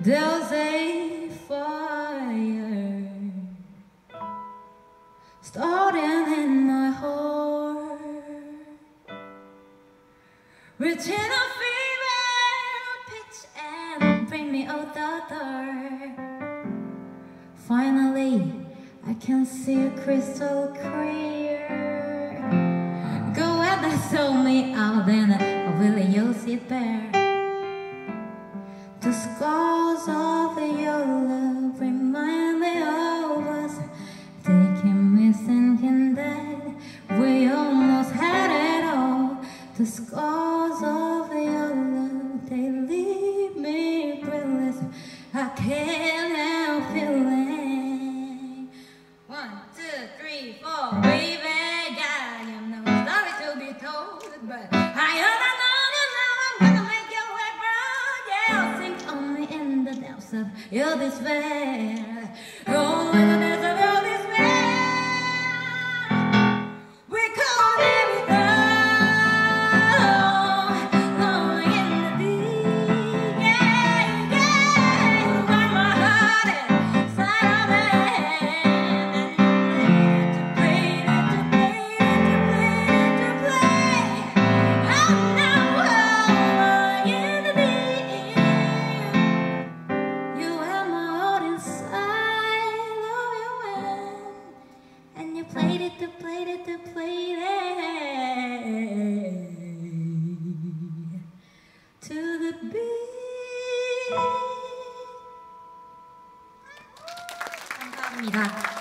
There's a fire starting in my heart, reaching a fever pitch and bring me out the dark. Finally, I can see a crystal clear. Go and show me out, then I will you sit there? The scars of your love remind me of us Taking me thinking that we almost had it all. The scars of your love, they leave me breathless. I can't help feeling. One, two, three, four, baby Yeah, you know story to be told But of your despair. you played it, you played it, you played it to the beat. 감사합니다.